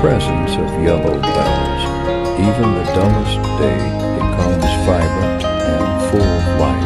presence of yellow bells, even the dullest day becomes vibrant and full of life.